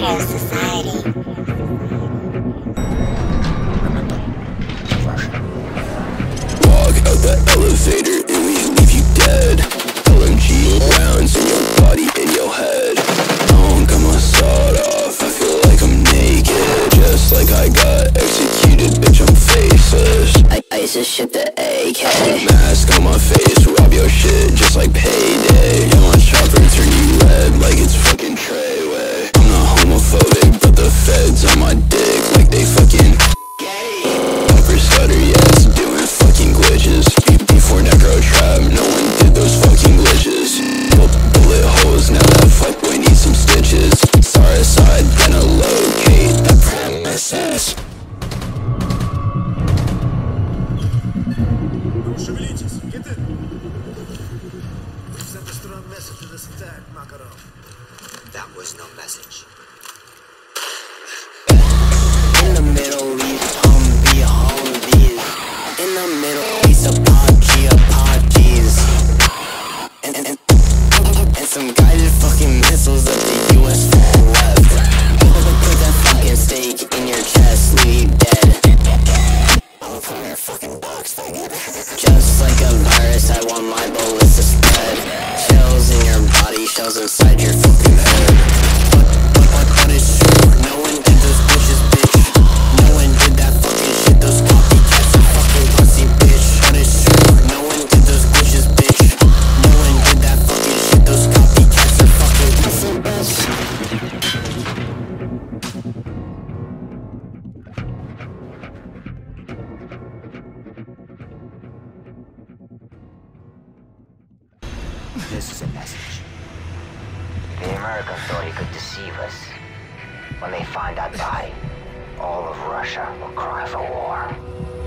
Chaos Society. Walk out the elevator and we leave you dead LMG rounds in your body in your head Don't got my sawed off, I feel like I'm naked Just like I got executed, bitch I'm faceless I, I just shit the AK Mask on my face, rob your shit just like payday You want chopper turn шевелитесь, get in. We sent a strong message to this attack, Makarov. That was no message. In the Middle East, Humvee, Humvees. In the Middle This is a message. The Americans thought he could deceive us. When they find that body, all of Russia will cry for war.